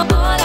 oh, boy.